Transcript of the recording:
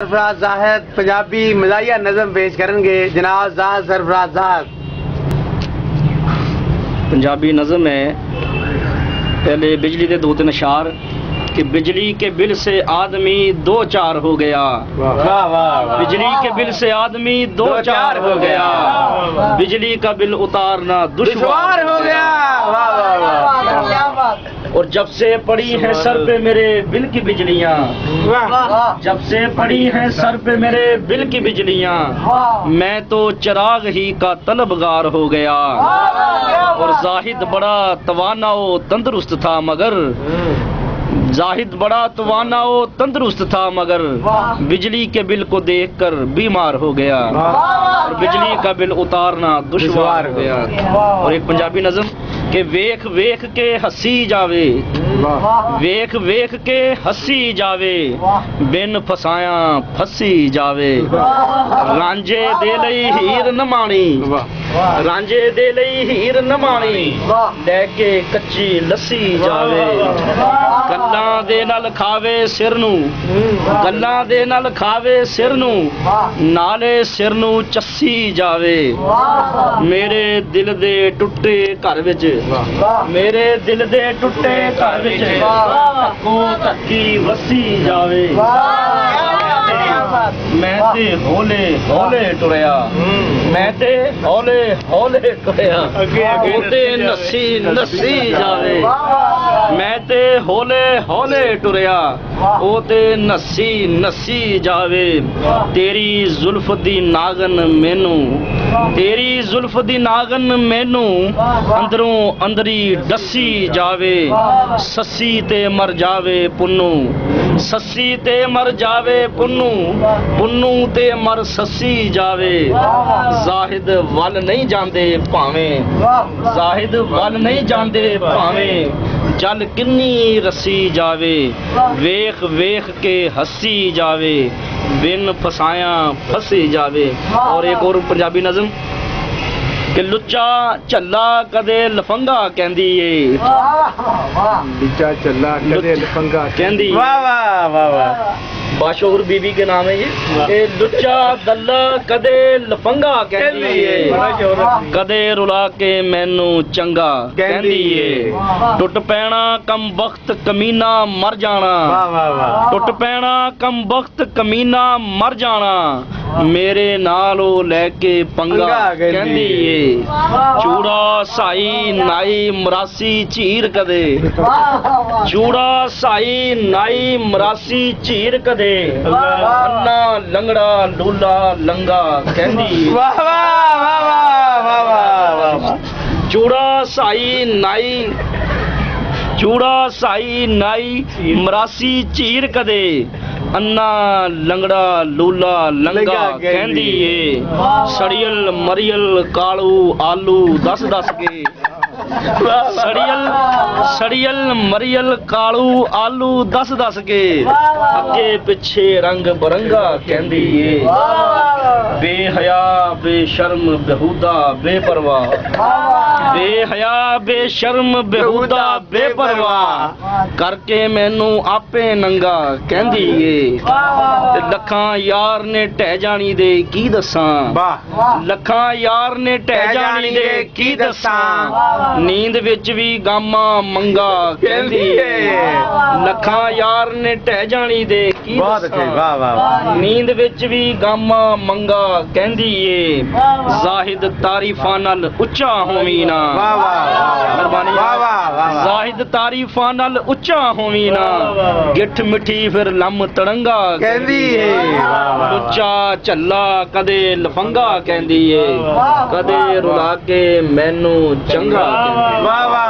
सरफराज जाहिद पंजाबी मजाया नज़म पेश करेंगे जनाब जाहिद सरफराज जाहिद पंजाबी नज़म है। पहले बिजली के दो तीन अशार कि बिजली के बिल से आदमी दो चार हो गया। वाह वाह बिजली के बिल से आदमी दो चार हो गया। बिजली का बिल उतारना दुश्वार हो गया। और जब से पड़ी है सर पे मेरे बिल की बिजलियाँ। जब से पड़ी है सर पे मेरे बिल की बिजलियाँ मैं तो चिराग ही का तलबगार हो गया। और जाहिद बड़ा तवाना ओ तंदुरुस्त था मगर जाहिद बड़ा तवाना ओ तंदुरुस्त था मगर बिजली के बिल को देखकर बीमार हो गया। और बिजली का बिल उतारना दुश्वार हो गया। और एक पंजाबी नज़म ਕਿ ਵੇਖ ਵੇਖ ਕੇ ਹੱਸੀ ਜਾਵੇ। ਵੇਖ ਵੇਖ ਕੇ ਹੱਸੀ ਜਾਵੇ। ਬਿਨ ਫਸਾਇਆ ਫਸੀ ਜਾਵੇ। ਰਾਂਝੇ ਦੇ ਲਈ ਹੀਰ ਨਮਾਣੀ। ਰਾਂਝੇ ਦੇ ਲਈ ਹੀਰ ਨਮਾਣੀ ਲੈ ਕੇ ਕੱਚੀ ਲੱਸੀ ਜਾਵੇ। ਗੱਲਾਂ ਦੇ ਨਾਲ ਖਾਵੇ ਸਿਰ ਨੂੰ ਗੱਲਾਂ ਦੇ ਨਾਲ ਖਾਵੇ ਸਿਰ ਨੂੰ ਨਾਲੇ ਸਿਰ ਨੂੰ ਚੱਸੀ ਜਾਵੇ। ਮੇਰੇ ਦਿਲ ਦੇ ਟੁੱਟੇ ਘਰ ਵਿੱਚ ਮੇਰੇ ਦਿਲ ਦੇ ਟੁੱਟੇ ਘਰ ਵਿੱਚ ਕੋ ਧੱਕੀ ਵਸੀ ਜਾਵੇ। ਮੈਂ ਤੇ ਹੌਲੇ ਹੌਲੇ ਟੁਰਿਆ। ਮੈਂ ਤੇ ਹੌਲੇ ਹੌਲੇ ਟੁਰਿਆ ਉਹ ਤੇ ਨੱਸੀ ਨੱਸੀ ਜਾਵੇ। ਮੈਂ ਤੇ ਹੌਲੇ ਹੌਲੇ ਟੁਰਿਆ। ਉਹ ਤੇ ਨੱਸੀ ਨੱਸੀ ਜਾਵੇ। ਤੇਰੀ ਜ਼ੁਲਫ ਦੀ ਨਾਗਨ ਮੈਨੂੰ ਤੇਰੀ ਜ਼ੁਲਫ ਦੀ ਨਾਗਨ ਮੈਨੂੰ ਅੰਦਰੋਂ ਅੰਦਰੀ ਡੱਸੀ ਜਾਵੇ। ਸੱਸੀ ਤੇ ਮਰ ਜਾਵੇ ਪੁੰਨੂ। ਸੱਸੀ ਤੇ ਮਰ ਜਾਵੇ ਪੁੰਨੂ ਪੁੰਨੂ ਤੇ ਮਰ ਸੱਸੀ ਜਾਵੇ। ਜ਼ਾਹਿਦ ਵੱਲ ਨਹੀਂ ਜਾਂਦੇ ਭਾਵੇਂ। ਜ਼ਾਹਿਦ ਵੱਲ ਨਹੀਂ ਜਾਂਦੇ ਭਾਵੇਂ। ਜਲ ਕਿੰਨੀ ਰੱਸੀ ਜਾਵੇ। ਵੇਖ ਵੇਖ ਕੇ ਹੱਸੀ ਜਾਵੇ। ਬਿਨ ਫਸਾਇਆ ਫਸੀ ਜਾਵੇ। ਔਰ ਇੱਕ ਹੋਰ ਪੰਜਾਬੀ ਨਜ਼ਮ। ਕਿ ਲੁੱਚਾ ਝੱਲਾ ਕਦੇ ਲਫੰਗਾ ਕਹਿੰਦੀ ਏ बिचा चला कदे लफंगा ਕਹਿੰਦੀ ਏ। वाह वाह वाह वाह ਬਾਸ਼ੋਰ ਬੀਬੀ ਕੇ ਨਾਮ ਹੈ ਇਹ ਇਹ ਲੁੱਚਾ ਗੱਲਾ ਕਦੇ ਲਫੰਗਾ ਕਹਿੰਦੀ ਏ ਕਦੇ ਰੁਲਾ ਕੇ ਮੈਨੂੰ ਚੰਗਾ ਕਹਿੰਦੀ ਏ ਟੁੱਟ ਪੈਣਾ ਕਮ ਵਕਤ ਕਮੀਨਾ ਮਰ वाह ਜਾਣਾ वाह वाह ਟੁੱਟ ਪੈਣਾ ਕਮ ਵਕਤ ਕਮੀਨਾ ਮੇਰੇ ਨਾਲ ਉਹ ਲੈ ਕੇ ਪੰਗਾ ਕਹਿੰਦੀ ਏ ਚੂੜਾ ਸਾਈ ਨਾਈ ਮਰਾਸੀ ਚੀਰ ਕਦੇ। ਚੂੜਾ ਸਾਈ ਨਾਈ ਮਰਾਸੀ ਚੀਰ ਕਦੇ। ਅੰਨਾ ਲੰਗੜਾ ਲੂਲਾ ਲੰਗਾ ਕਹਿੰਦੀ ਵਾਹ ਵਾਹ ਵਾਹ ਵਾਹ। ਚੂੜਾ ਸਾਈ ਨਾਈ ਚੂੜਾ ਸਾਈ ਨਾਈ ਮਰਾਸੀ ਝੀਰ ਕਦੇ। ਅੰਨਾ ਲੰਗੜਾ ਲੂਲਾ ਲੰਗਾ ਕਹਿੰਦੀ ਏ ਸੜੀਅਲ ਮਰੀਅਲ ਕਾਲੂ ਆਲੂ ਦਸ ਦਸ ਕੇ। ਸੜੀਅਲ ਸੜੀਅਲ ਮਰੀਅਲ ਕਾਲੂ ਆਲੂ ਦਸ ਦਸ ਕੇ। ਅੱਗੇ ਪਿੱਛੇ ਰੰਗ ਬਰੰਗਾ ਕਹਿੰਦੀ ਏ। ਬੇਹਯਾ ਬੇਸ਼ਰਮ ਬੇਹੂਦਾ ਬੇਪਰਵਾਹ। ਬੇਹਯਾ ਬੇਸ਼ਰਮ ਬੇਹੂਦਾ ਬੇਪਰਵਾਹ। ਕਰਕੇ ਮੈਨੂੰ ਆਪੇ ਨੰਗਾ ਕਹਿੰਦੀ ਏ। ਤੇ ਲੱਖਾਂ ਯਾਰ ਨੇ ਟਹਿ ਜਾਣੀ ਦੇ ਕੀ ਦੱਸਾਂ? ਲੱਖਾਂ ਯਾਰ ਨੇ ਟਹਿ ਜਾਣੀ ਦੇ ਕੀ ਦੱਸਾਂ? ਨੀਂਦ ਵਿੱਚ ਵੀ ਗਾਮਾ ਮੰਗਾ ਕਹਿੰਦੀ ਏ ਲੱਖਾਂ ਯਾਰ ਨੇ ਢਹਿ ਜਾਣੀ ਦੇ ਕੀ ਬਹੁਤ ਅੱਛੇ ਵਾਹ ਵਾਹ ਨੀਂਦ ਵਿੱਚ ਵੀ ਗਾਮਾ ਮੰਗਾ ਕਹਿੰਦੀ ਏ ਜ਼ਾਹਿਦ ਤਾਰੀਫਾਂ ਨਾਲ ਉੱਚਾ ਹੋਵੀ ਨਾ ਵਾਹ ਵਾਹ ਮਿਹਰਬਾਨੀ ਵਾਹ ਵਾਹ ਜ਼ਾਹਿਦ ਤਾਰੀਫਾਂ ਨਾਲ ਉੱਚਾ ਹੋਵੀ ਨਾ ਗਿੱਠ ਮਿੱਠੀ ਫਿਰ ਲੰਮ ਤੜੰਗਾ ਕਹਿੰਦੀ ਏ ਉੱਚਾ ਝੱਲਾ ਕਦੇ ਲਫੰਗਾ ਕਹਿੰਦੀ ਏ ਕਦੇ ਰੁਲਾ ਕੇ ਮੈਨੂੰ ਚੰਗਾ ਕਹਿੰਦੀ ਵਾਹ ਵਾਹ